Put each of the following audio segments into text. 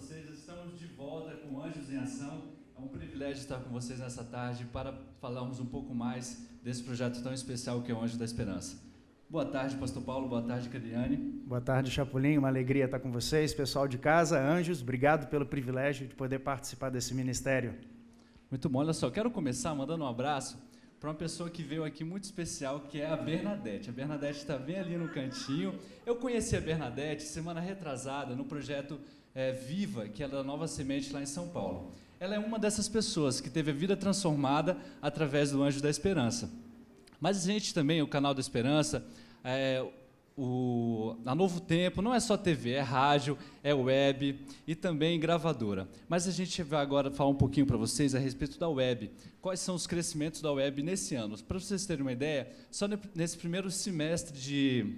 vocês. Estamos de volta com Anjos em Ação. É um privilégio estar com vocês nessa tarde para falarmos um pouco mais desse projeto tão especial que é o Anjo da Esperança. Boa tarde, Pastor Paulo. Boa tarde, Cariane. Boa tarde, Chapulinho. Uma alegria estar com vocês. Pessoal de casa, anjos, obrigado pelo privilégio de poder participar desse ministério. Muito bom. Olha só, quero começar mandando um abraço para uma pessoa que veio aqui muito especial, que é a Bernadette. A Bernadette está bem ali no cantinho. Eu conheci a Bernadette semana retrasada no projeto é, Viva, que é da Nova Semente lá em São Paulo. Ela é uma dessas pessoas que teve a vida transformada através do Anjo da Esperança. Mas a gente também, o canal da Esperança, é, o, a Novo Tempo não é só TV, é rádio, é web e também gravadora. Mas a gente vai agora falar um pouquinho para vocês a respeito da web. Quais são os crescimentos da web nesse ano? Para vocês terem uma ideia, só nesse primeiro semestre de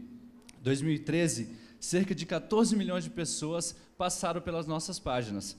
2013, cerca de 14 milhões de pessoas passaram pelas nossas páginas.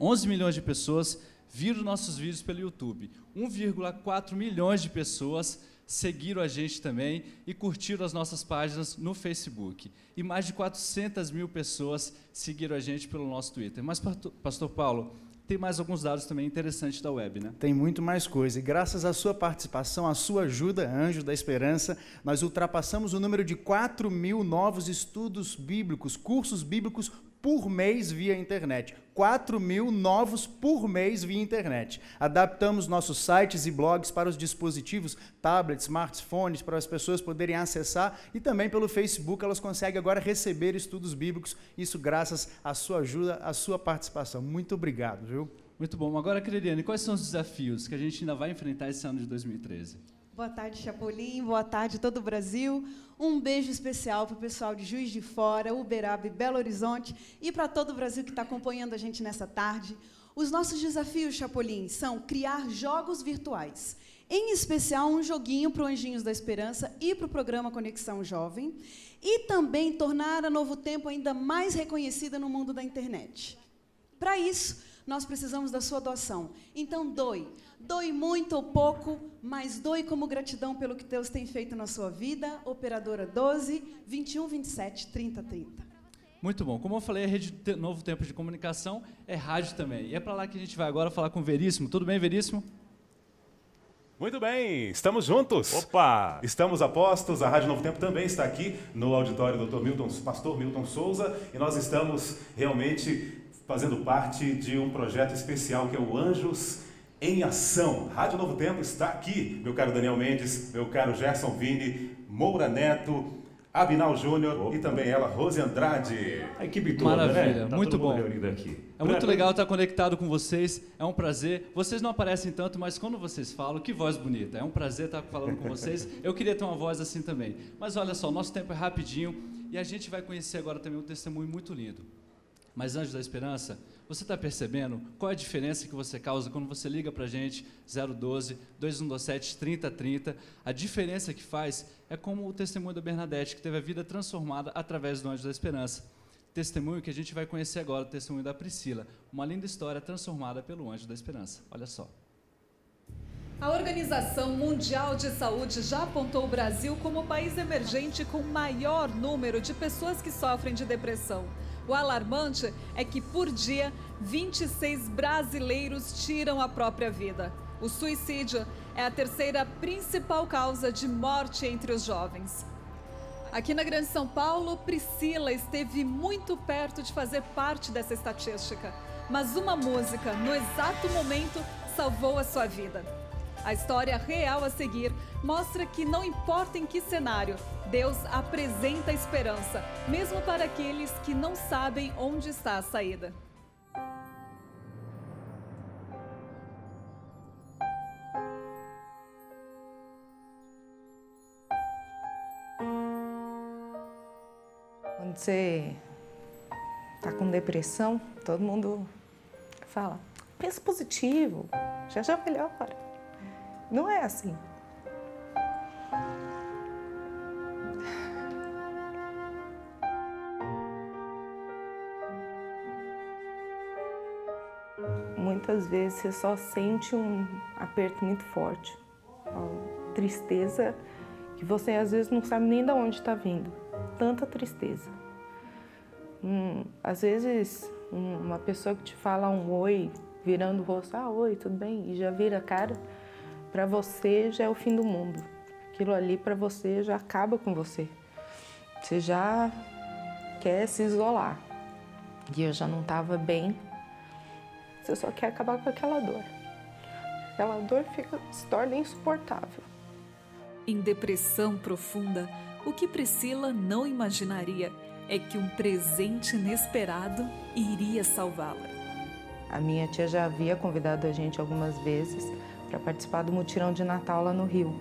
11 milhões de pessoas viram nossos vídeos pelo YouTube. 1,4 milhões de pessoas seguiram a gente também e curtiram as nossas páginas no Facebook. E mais de 400 mil pessoas seguiram a gente pelo nosso Twitter. Mas, Pastor Paulo, tem mais alguns dados também interessantes da web, né? Tem muito mais coisa. E graças à sua participação, à sua ajuda, Anjo da Esperança, nós ultrapassamos o número de 4 mil novos estudos bíblicos, cursos bíblicos por mês via internet. 4 mil novos por mês via internet. Adaptamos nossos sites e blogs para os dispositivos, tablets, smartphones, para as pessoas poderem acessar e também pelo Facebook elas conseguem agora receber estudos bíblicos. Isso graças à sua ajuda, à sua participação. Muito obrigado, viu? Muito bom. Agora, Creliane, quais são os desafios que a gente ainda vai enfrentar esse ano de 2013? Boa tarde, Chapolin. Boa tarde, todo o Brasil. Um beijo especial para o pessoal de Juiz de Fora, Uberaba e Belo Horizonte e para todo o Brasil que está acompanhando a gente nessa tarde. Os nossos desafios, Chapolin, são criar jogos virtuais. Em especial, um joguinho para o Anjinhos da Esperança e para o programa Conexão Jovem. E também tornar a Novo Tempo ainda mais reconhecida no mundo da internet. Para isso, nós precisamos da sua doação. Então, doe. Doe muito ou pouco, mas doe como gratidão pelo que Deus tem feito na sua vida. Operadora 12 21 27 30 30. Muito bom. Como eu falei, a Rede Novo Tempo de Comunicação é rádio também. E é para lá que a gente vai agora falar com o Veríssimo. Tudo bem, Veríssimo? Muito bem, estamos juntos. Opa! Estamos apostos, a Rádio Novo Tempo também está aqui no auditório do Dr. Milton, Pastor Milton Souza, e nós estamos realmente fazendo parte de um projeto especial que é o Anjos em Ação. Rádio Novo Tempo está aqui, meu caro Daniel Mendes, meu caro Gerson Vini, Moura Neto, Abinal Júnior e também ela, Rose Andrade. A equipe toda, Maravilha, né? Tá muito bom. Aqui. É muito legal estar conectado com vocês, é um prazer. Vocês não aparecem tanto, mas quando vocês falam, que voz bonita. É um prazer estar falando com vocês. Eu queria ter uma voz assim também. Mas olha só, nosso tempo é rapidinho e a gente vai conhecer agora também um testemunho muito lindo. Mas Anjos da Esperança, você está percebendo qual é a diferença que você causa quando você liga para a gente 012 2127 3030? A diferença que faz é como o testemunho da Bernadette, que teve a vida transformada através do Anjo da Esperança. Testemunho que a gente vai conhecer agora, o testemunho da Priscila. Uma linda história transformada pelo Anjo da Esperança. Olha só. A Organização Mundial de Saúde já apontou o Brasil como o país emergente com maior número de pessoas que sofrem de depressão. O alarmante é que por dia 26 brasileiros tiram a própria vida. O suicídio é a terceira principal causa de morte entre os jovens. Aqui na Grande São Paulo, Priscila esteve muito perto de fazer parte dessa estatística, mas uma música, no exato momento, salvou a sua vida. A história real a seguir mostra que não importa em que cenário, Deus apresenta esperança, mesmo para aqueles que não sabem onde está a saída. Quando você está com depressão, todo mundo fala: pensa positivo, já já melhora. Não é assim. Muitas vezes você só sente um aperto muito forte, uma tristeza que você às vezes não sabe nem de onde está vindo. Tanta tristeza. Hum, às vezes uma pessoa que te fala um oi, virando o rosto, ah, oi, tudo bem, e já vira a cara, para você já é o fim do mundo. Aquilo ali para você já acaba com você. Você já quer se isolar. E eu já não estava bem. Você só quer acabar com aquela dor. Aquela dor fica, se torna insuportável. Em depressão profunda, o que Priscila não imaginaria é que um presente inesperado iria salvá-la. A minha tia já havia convidado a gente algumas vezes para participar do mutirão de Natal lá no Rio.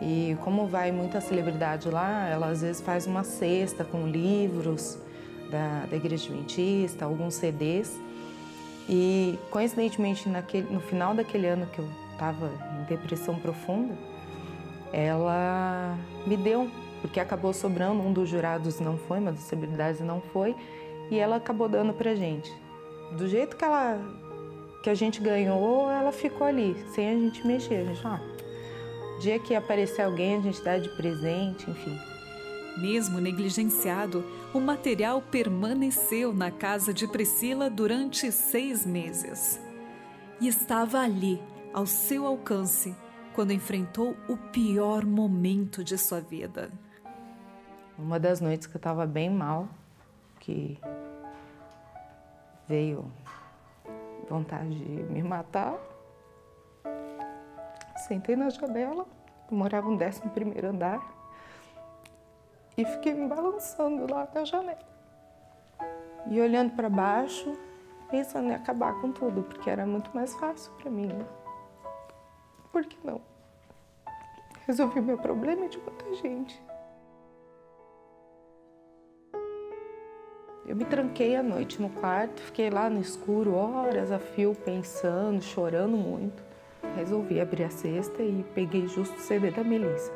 E como vai muita celebridade lá, ela às vezes faz uma cesta com livros da, da Igreja Adventista, alguns CDs. E coincidentemente naquele, no final daquele ano que eu estava em depressão profunda, ela me deu, porque acabou sobrando, um dos jurados não foi, uma das celebridades não foi, e ela acabou dando pra gente. Do jeito que ela que a gente ganhou, ela ficou ali, sem a gente mexer. A gente, ah, dia que aparecer alguém, a gente dá de presente, enfim. Mesmo negligenciado, o material permaneceu na casa de Priscila durante seis meses. E estava ali, ao seu alcance, quando enfrentou o pior momento de sua vida. Uma das noites que eu estava bem mal, que veio vontade de me matar, sentei na janela, morava no 11 primeiro andar, e fiquei me balançando lá na janela. E olhando para baixo, pensando em acabar com tudo, porque era muito mais fácil para mim. Né? Por que não? Resolvi meu problema de muita gente. Eu me tranquei à noite no quarto, fiquei lá no escuro horas a fio, pensando, chorando muito. Resolvi abrir a cesta e peguei justo o CD da Melissa.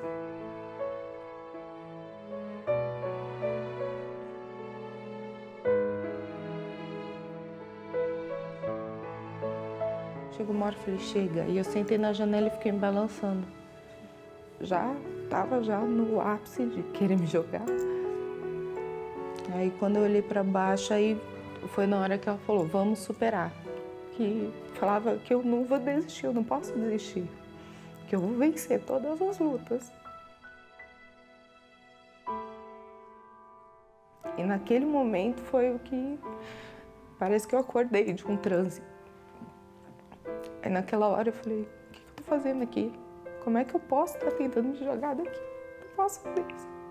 Chegou uma hora e falei, chega. E eu sentei na janela e fiquei me balançando. Já estava já no ápice de querer me jogar. Aí quando eu olhei para baixo, aí foi na hora que ela falou, vamos superar. Que falava que eu não vou desistir, eu não posso desistir. Que eu vou vencer todas as lutas. E naquele momento foi o que parece que eu acordei de um transe. Aí naquela hora eu falei, o que eu tô fazendo aqui? Como é que eu posso estar tentando me jogar daqui? Não posso fazer isso.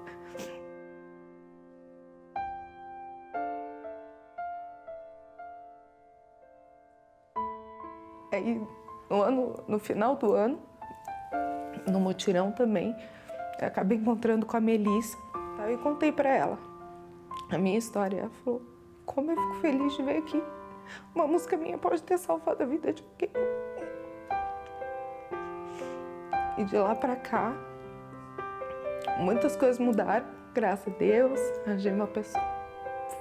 Aí, no, ano, no final do ano, no mutirão também, acabei encontrando com a Melissa tá? e contei para ela a minha história. Ela falou: Como eu fico feliz de ver aqui. Uma música minha pode ter salvado a vida de alguém. E de lá para cá, muitas coisas mudaram, graças a Deus. Arranjei uma pessoa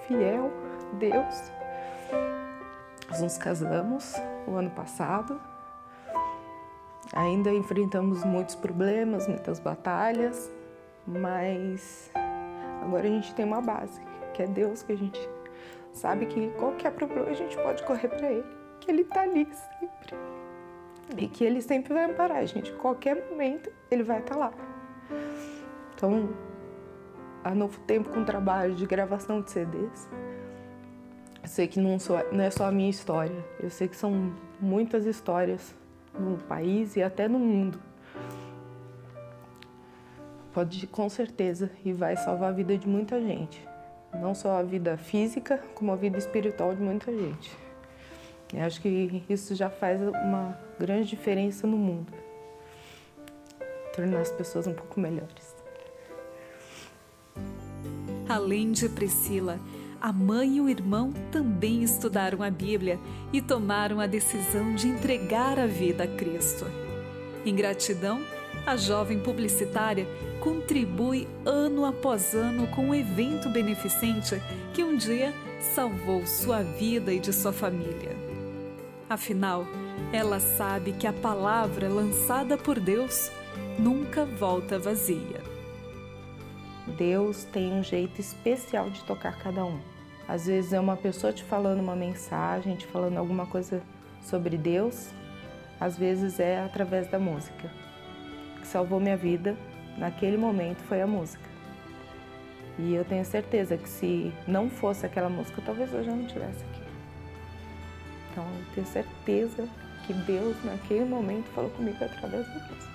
fiel, Deus. Nós nos casamos o ano passado. Ainda enfrentamos muitos problemas, muitas batalhas, mas agora a gente tem uma base, que é Deus, que a gente sabe que qualquer problema a gente pode correr para Ele, que Ele está ali sempre. E que Ele sempre vai amparar a gente. Qualquer momento Ele vai estar tá lá. Então, há novo tempo com trabalho de gravação de CDs, sei que não, sou, não é só a minha história, eu sei que são muitas histórias no país e até no mundo. Pode, com certeza, e vai salvar a vida de muita gente. Não só a vida física, como a vida espiritual de muita gente. Eu acho que isso já faz uma grande diferença no mundo. Tornar as pessoas um pouco melhores. Além de Priscila, a mãe e o irmão também estudaram a Bíblia e tomaram a decisão de entregar a vida a Cristo. Em gratidão, a jovem publicitária contribui ano após ano com um evento beneficente que um dia salvou sua vida e de sua família. Afinal, ela sabe que a palavra lançada por Deus nunca volta vazia. Deus tem um jeito especial de tocar cada um. Às vezes é uma pessoa te falando uma mensagem, te falando alguma coisa sobre Deus. Às vezes é através da música. O que salvou minha vida naquele momento foi a música. E eu tenho certeza que se não fosse aquela música, talvez eu já não estivesse aqui. Então eu tenho certeza que Deus naquele momento falou comigo através da música.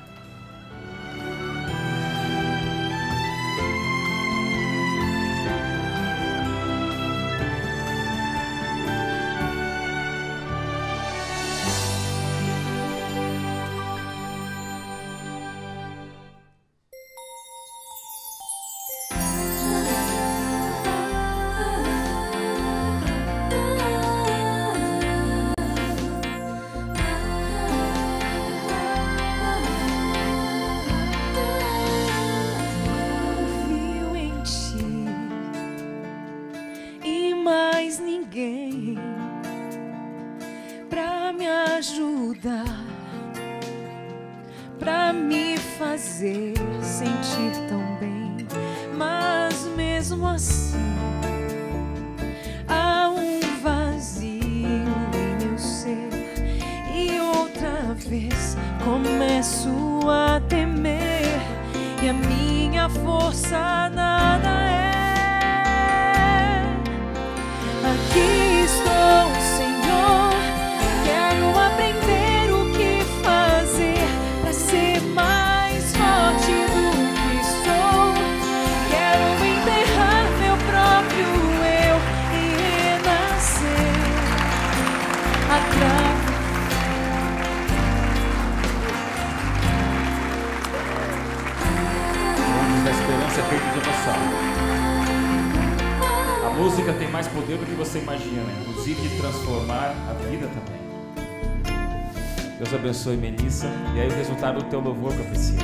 Abençoe Melissa e aí o resultado do teu louvor Priscila.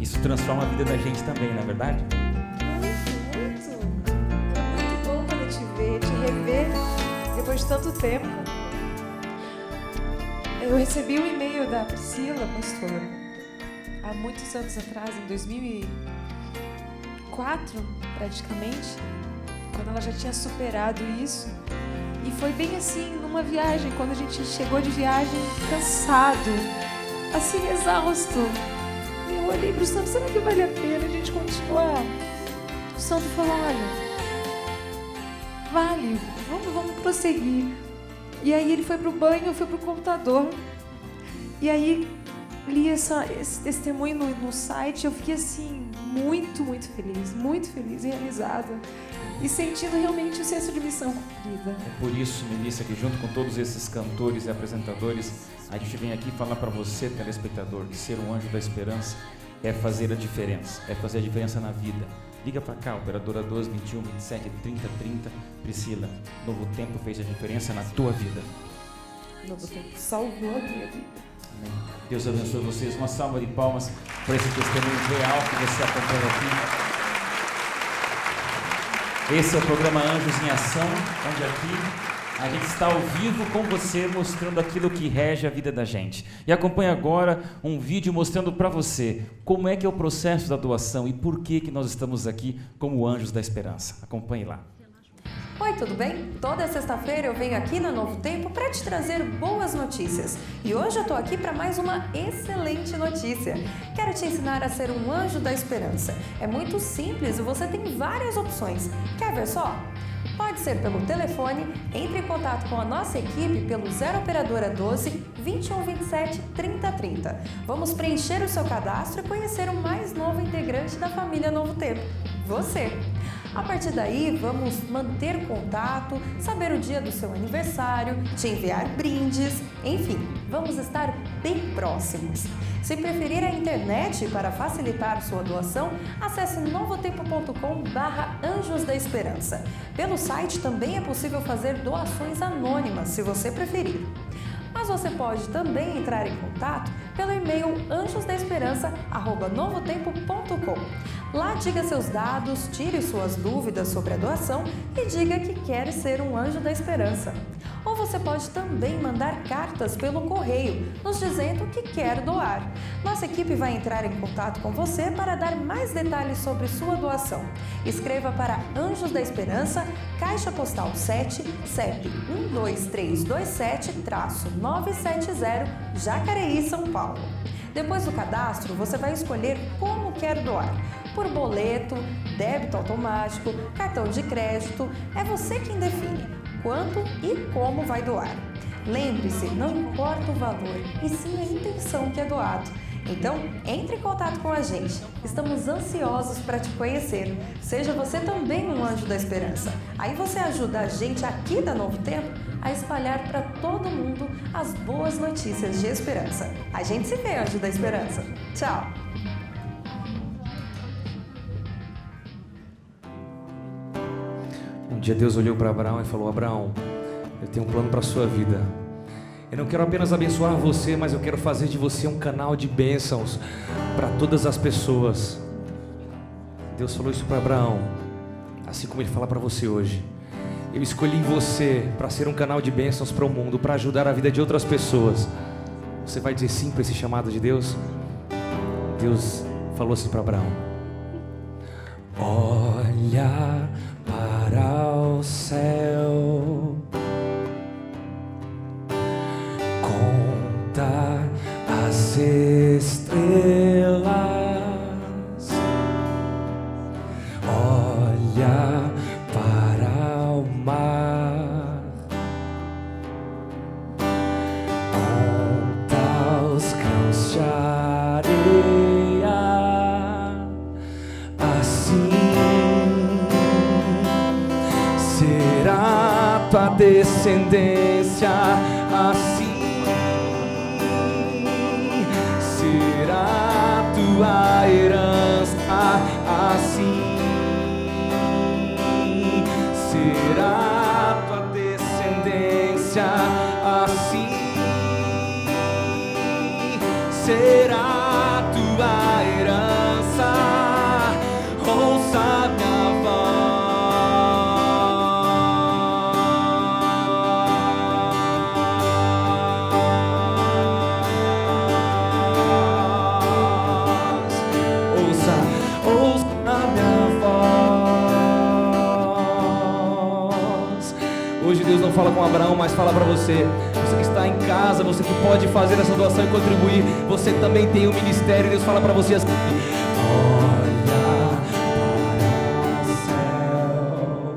Isso transforma a vida da gente também, não é verdade? Muito, muito. É muito bom poder te ver, te rever depois de tanto tempo. Eu recebi um e-mail da Priscila, pastor, há muitos anos atrás, em 2004, praticamente, quando ela já tinha superado isso. E foi bem assim, numa viagem, quando a gente chegou de viagem cansado, assim, exausto. E eu olhei para o santo, será que vale a pena a gente continuar? O santo falou, olha, vale, vamos, vamos prosseguir. E aí ele foi pro banho, eu fui pro computador. E aí li essa, esse testemunho no, no site, eu fiquei assim, muito, muito feliz, muito feliz realizada. E sentindo realmente o senso de missão cumprida. É por isso, Melissa, que junto com todos esses cantores e apresentadores, a gente vem aqui falar para você, telespectador, que ser um anjo da esperança é fazer a diferença, é fazer a diferença na vida. Liga para cá, operadora 12 21 27 30 30. Priscila, Novo Tempo fez a diferença na tua vida. Novo tempo salvou a minha vida. Amém. Deus abençoe vocês. Uma salva de palmas para esse testemunho real que você acompanha aqui. Esse é o programa Anjos em Ação, onde aqui a gente está ao vivo com você, mostrando aquilo que rege a vida da gente. E acompanhe agora um vídeo mostrando para você como é que é o processo da doação e por que, que nós estamos aqui como Anjos da Esperança. Acompanhe lá. Oi, tudo bem? Toda sexta-feira eu venho aqui na Novo Tempo para te trazer boas notícias. E hoje eu tô aqui para mais uma excelente notícia. Quero te ensinar a ser um anjo da esperança. É muito simples e você tem várias opções. Quer ver só? Pode ser pelo telefone, entre em contato com a nossa equipe pelo 0 operadora 12 2127 3030. Vamos preencher o seu cadastro e conhecer o mais novo integrante da família Novo Tempo, você. A partir daí, vamos manter contato, saber o dia do seu aniversário, te enviar brindes, enfim, vamos estar bem próximos. Se preferir a internet para facilitar sua doação, acesse novotempo.com/barra Anjos da Esperança. Pelo site também é possível fazer doações anônimas, se você preferir. Mas você pode também entrar em contato pelo e-mail anjosdaesperança@novotempo.com. Lá diga seus dados, tire suas dúvidas sobre a doação e diga que quer ser um anjo da esperança. Ou você pode também mandar cartas pelo correio, nos dizendo que quer doar. Nossa equipe vai entrar em contato com você para dar mais detalhes sobre sua doação. Escreva para Anjos da Esperança, Caixa Postal 7, CEP 12327-970, Jacareí, São Paulo. Depois do cadastro, você vai escolher como quer doar. Por boleto, débito automático, cartão de crédito, é você quem define quanto e como vai doar. Lembre-se, não importa o valor, e sim a intenção que é doado. Então, entre em contato com a gente. Estamos ansiosos para te conhecer. Seja você também um anjo da esperança. Aí você ajuda a gente aqui da Novo Tempo a espalhar para todo mundo as boas notícias de esperança. A gente se vê, anjo da esperança. Tchau! Dia Deus olhou para Abraão e falou: Abraão, eu tenho um plano para a sua vida. Eu não quero apenas abençoar você, mas eu quero fazer de você um canal de bênçãos para todas as pessoas. Deus falou isso para Abraão, assim como ele fala para você hoje. Eu escolhi você para ser um canal de bênçãos para o mundo, para ajudar a vida de outras pessoas. Você vai dizer sim para esse chamado de Deus? Deus falou assim para Abraão: Olha para o céu, descendência, Abraão, mas fala para você. Você que está em casa, você que pode fazer essa doação e contribuir, você também tem um ministério. Deus fala para você assim: Olha para o céu.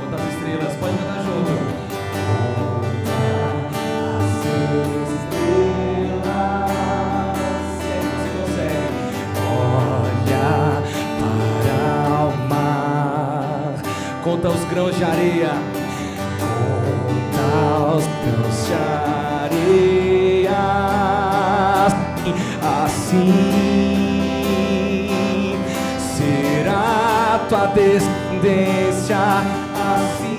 Quantas estrelas? Pode cantar junto. Olha para o mar, conta os grãos de areia, grãos de areia. Assim será tua descendência, assim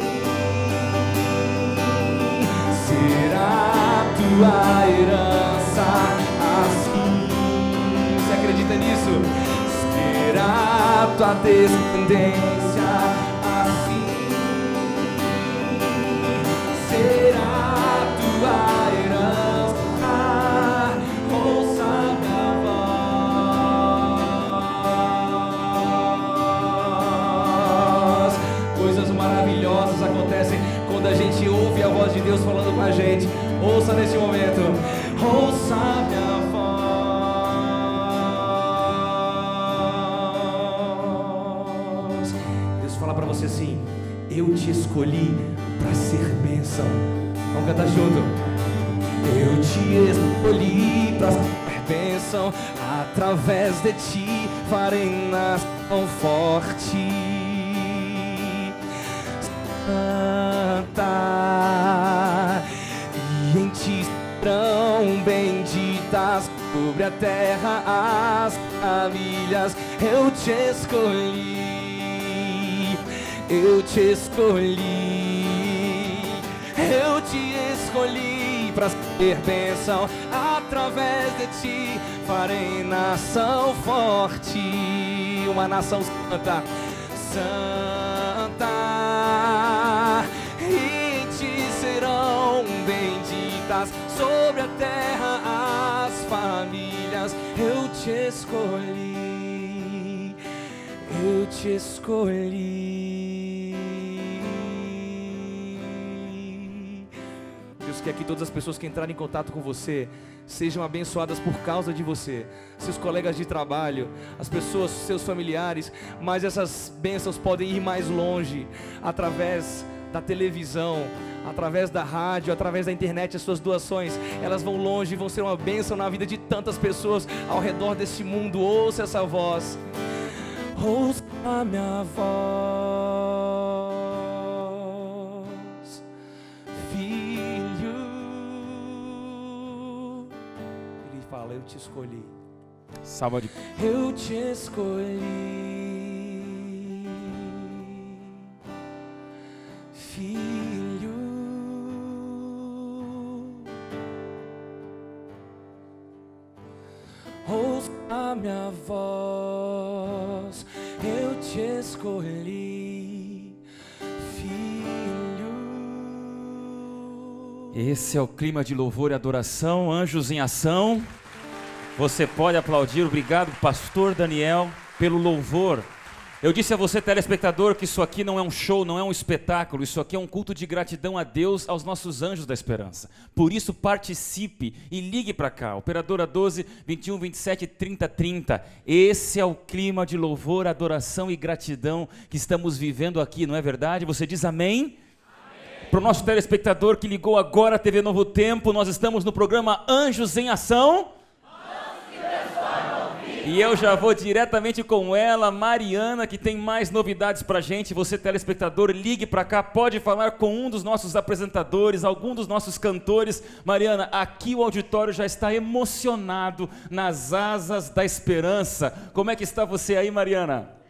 será tua herança, assim. Você acredita nisso? Será tua descendência, quando a gente ouve a voz de Deus falando com a gente. Ouça nesse momento. Ouça minha voz. Deus fala para você assim: Eu te escolhi para ser bênção. Vamos cantar junto. Eu te escolhi para ser bênção. Através de ti farei nação forte. Sobre a terra as famílias. Eu te escolhi, eu te escolhi, eu te escolhi para ser bênção. Através de ti farei nação forte, uma nação santa, santa. E ti serão sobre a terra famílias. Eu te escolhi, eu te escolhi. Deus quer que todas as pessoas que entrarem em contato com você sejam abençoadas por causa de você, seus colegas de trabalho, as pessoas, seus familiares, mas essas bênçãos podem ir mais longe através da televisão, através da rádio, através da internet, as suas doações, elas vão longe e vão ser uma bênção na vida de tantas pessoas ao redor deste mundo. Ouça essa voz. Ouça a minha voz, filho. Ele fala: Eu te escolhi. Salva de Eu te escolhi, Esse é o clima de louvor e adoração, anjos em ação. Você pode aplaudir. Obrigado, pastor Daniel, pelo louvor. Eu disse a você, telespectador, que isso aqui não é um show, não é um espetáculo, isso aqui é um culto de gratidão a Deus, aos nossos anjos da esperança. Por isso, participe e ligue para cá, operadora 12 21 27 30 30. Esse é o clima de louvor, adoração e gratidão que estamos vivendo aqui, não é verdade? Você diz amém? Para o nosso telespectador que ligou agora a TV Novo Tempo, nós estamos no programa Anjos em Ação. E eu já vou diretamente com ela, Mariana, que tem mais novidades pra gente. Você, telespectador, ligue pra cá, pode falar com um dos nossos apresentadores, algum dos nossos cantores. Mariana, aqui o auditório já está emocionado nas asas da esperança. Como é que está você aí, Mariana?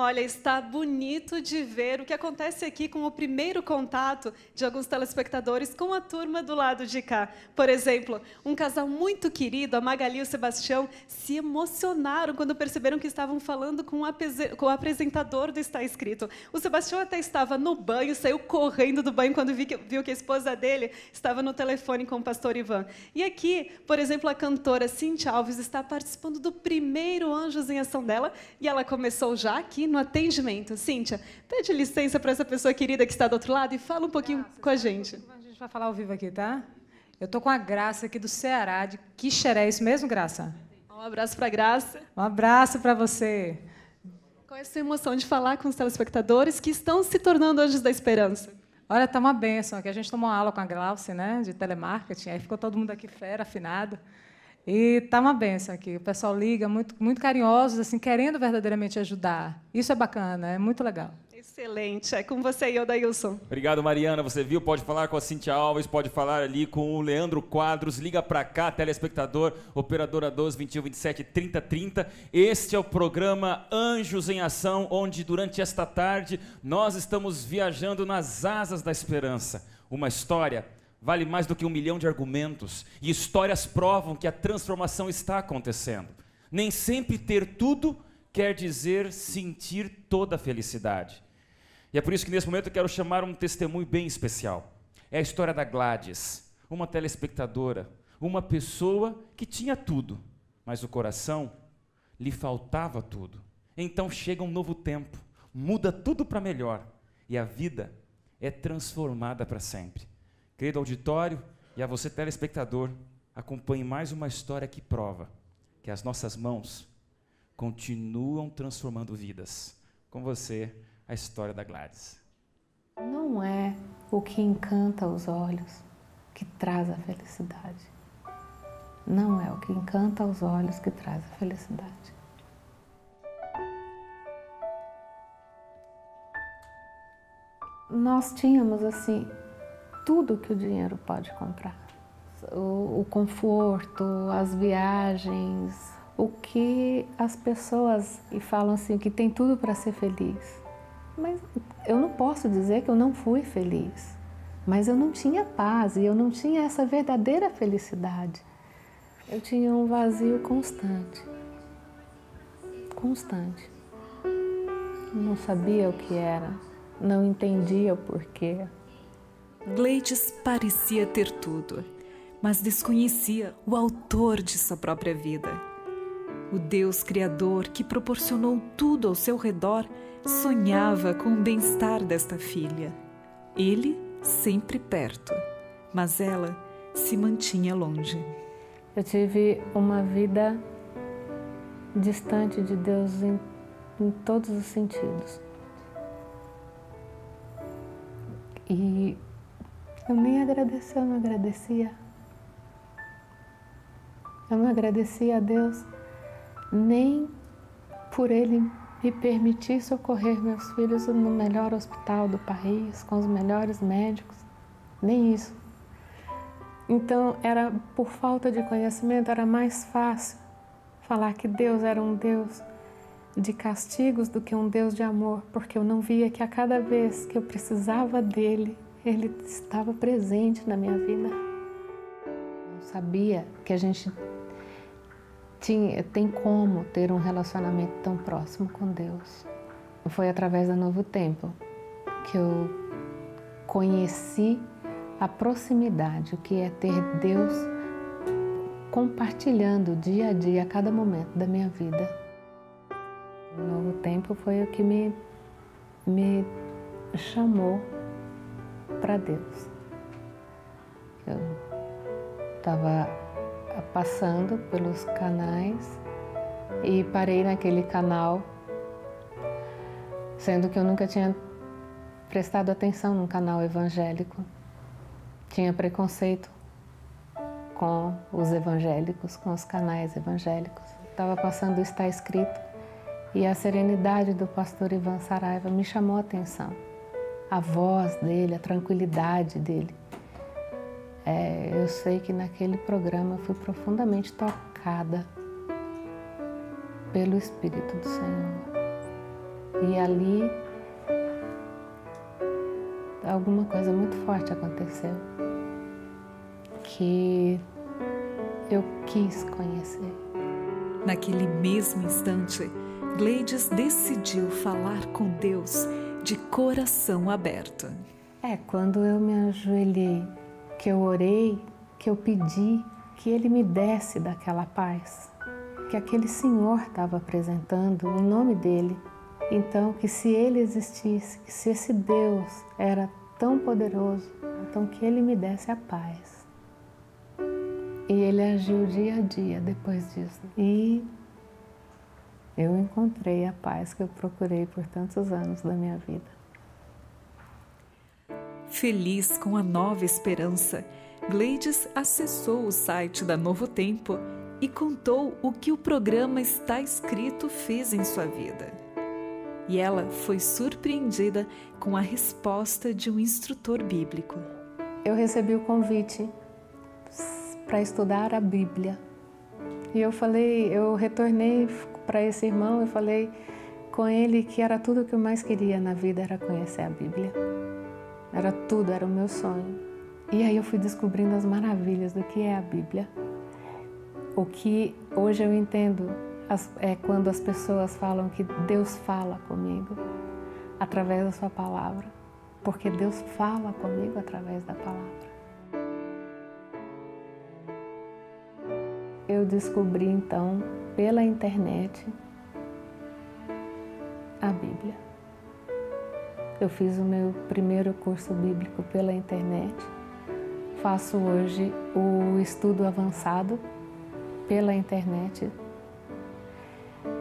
Olha, está bonito de ver o que acontece aqui com o primeiro contato de alguns telespectadores com a turma do lado de cá. Por exemplo, um casal muito querido, a Magali e o Sebastião, se emocionaram quando perceberam que estavam falando com o, apese- com o apresentador do Está Escrito. O Sebastião até estava no banho, saiu correndo do banho quando viu que a esposa dele estava no telefone com o pastor Ivan. E aqui, por exemplo, a cantora Cintia Alves está participando do primeiro Anjos em Ação dela e ela começou já aqui no atendimento. Cíntia, pede licença para essa pessoa querida que está do outro lado e fala um pouquinho com a gente. A gente vai falar ao vivo aqui, tá? Eu tô com a Graça aqui do Ceará, de Quixeré, é isso mesmo, Graça? Um abraço para a Graça. Um abraço para você. Qual é a sua emoção de falar com os telespectadores que estão se tornando anjos da esperança? Olha, tá uma benção aqui. A gente tomou uma aula com a Glauce, né, de telemarketing, aí ficou todo mundo aqui fera, afinado. E tá uma benção aqui. O pessoal liga, muito, muito carinhosos, assim, querendo verdadeiramente ajudar. Isso é bacana, é muito legal. Excelente. É com você, Ilson. Obrigado, Mariana. Você viu? Pode falar com a Cintia Alves, pode falar ali com o Leandro Quadros. Liga pra cá, telespectador, operadora 12 21 27 30 30. Este é o programa Anjos em Ação, onde durante esta tarde nós estamos viajando nas asas da esperança. Uma história vale mais do que um milhão de argumentos, e histórias provam que a transformação está acontecendo. Nem sempre ter tudo quer dizer sentir toda a felicidade. E é por isso que nesse momento eu quero chamar um testemunho bem especial. É a história da Gladys, uma telespectadora, uma pessoa que tinha tudo, mas o coração lhe faltava tudo. Então chega um novo tempo, muda tudo para melhor e a vida é transformada para sempre. Querido auditório e a você telespectador, acompanhe mais uma história que prova que as nossas mãos continuam transformando vidas. Com você, a história da Gladys. Não é o que encanta os olhos que traz a felicidade. Não é o que encanta os olhos que traz a felicidade. Nós tínhamos assim tudo que o dinheiro pode comprar. O, o conforto, as viagens, o que as pessoas e falam assim que tem tudo para ser feliz. Mas eu não posso dizer que eu não fui feliz. Mas eu não tinha paz e eu não tinha essa verdadeira felicidade. Eu tinha um vazio constante. Constante. Não sabia o que era, não entendia o porquê. Gleides parecia ter tudo. mas desconhecia o autor de sua própria vida. O Deus Criador que proporcionou tudo ao seu redor sonhava com o bem-estar desta filha. Ele sempre perto, mas ela se mantinha longe. Eu tive uma vida distante de Deus em, em todos os sentidos. E eu nem agradecia, eu não agradecia. Eu não agradecia a Deus nem por Ele me permitir socorrer meus filhos no melhor hospital do país, com os melhores médicos, nem isso. Então, era por falta de conhecimento, era mais fácil falar que Deus era um Deus de castigos do que um Deus de amor, porque eu não via que a cada vez que eu precisava dele, ele estava presente na minha vida. Eu sabia que a gente tinha, tem como ter um relacionamento tão próximo com Deus. Foi através do Novo Tempo que eu conheci a proximidade, o que é ter Deus compartilhando dia a dia, a cada momento da minha vida. O Novo Tempo foi o que me, me chamou para Deus. Eu estava passando pelos canais e parei naquele canal, sendo que eu nunca tinha prestado atenção num canal evangélico. Tinha preconceito com os evangélicos, com os canais evangélicos. Estava passando Está Escrito e a serenidade do pastor Ivan Saraiva me chamou a atenção. A voz dele, a tranquilidade dele. É, eu sei que naquele programa eu fui profundamente tocada pelo Espírito do Senhor. E ali alguma coisa muito forte aconteceu que eu quis conhecer. Naquele mesmo instante, Gleides decidiu falar com Deus de coração aberto. É, quando eu me ajoelhei que eu orei, que eu pedi que Ele me desse daquela paz que aquele Senhor estava apresentando em nome dele. Então, que se Ele existisse, que se esse Deus era tão poderoso, então que Ele me desse a paz. E Ele agiu dia a dia depois disso. E eu encontrei a paz que eu procurei por tantos anos da minha vida. Feliz com a nova esperança, Gleides acessou o site da Novo Tempo e contou o que o programa Está Escrito fez em sua vida. E ela foi surpreendida com a resposta de um instrutor bíblico. Eu recebi o convite para estudar a Bíblia. E eu falei, eu retornei para esse irmão e falei com ele que era tudo o que eu mais queria na vida era conhecer a Bíblia. Era tudo, era o meu sonho. E aí eu fui descobrindo as maravilhas do que é a Bíblia. O que hoje eu entendo é quando as pessoas falam que Deus fala comigo através da sua palavra, porque Deus fala comigo através da palavra. Eu descobri então pela internet a Bíblia. Eu fiz o meu primeiro curso bíblico pela internet. Faço hoje o estudo avançado pela internet.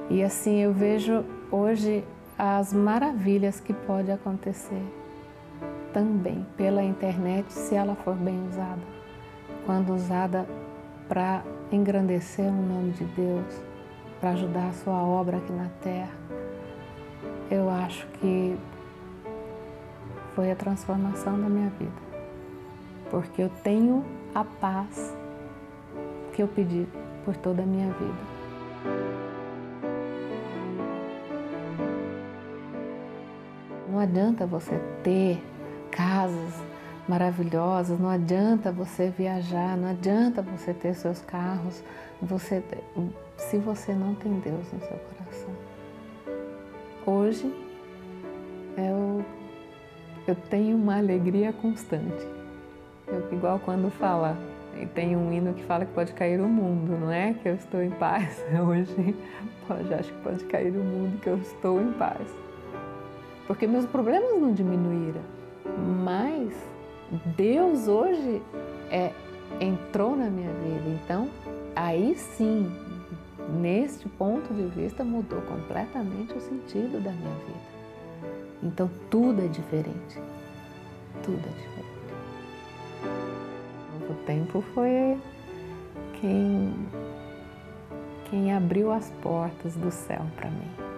E assim eu vejo hoje as maravilhas que pode acontecer também pela internet se ela for bem usada. Quando usada para engrandecer o nome de Deus, para ajudar a sua obra aqui na terra, eu acho que foi a transformação da minha vida. Porque eu tenho a paz que eu pedi por toda a minha vida. Não adianta você ter casas maravilhosas, não adianta você viajar, não adianta você ter seus carros, você se você não tem Deus no seu coração. Hoje eu eu tenho uma alegria constante. Eu, igual quando fala, E tem um hino que fala que pode cair o mundo, não é? Que eu estou em paz. Hoje pode, acho que pode cair o mundo, que eu estou em paz. Porque meus problemas não diminuíram, mas Deus hoje é, entrou na minha vida. Então, aí sim, neste ponto de vista, mudou completamente o sentido da minha vida. Então, tudo é diferente. Tudo é diferente. O tempo foi quem, quem abriu as portas do céu para mim.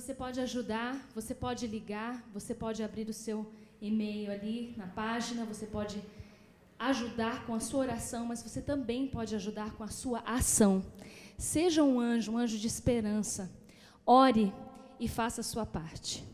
Você pode ajudar, você pode ligar, você pode abrir o seu e-mail ali na página, você pode ajudar com a sua oração, mas você também pode ajudar com a sua ação. Seja um anjo, um anjo de esperança. Ore e faça a sua parte.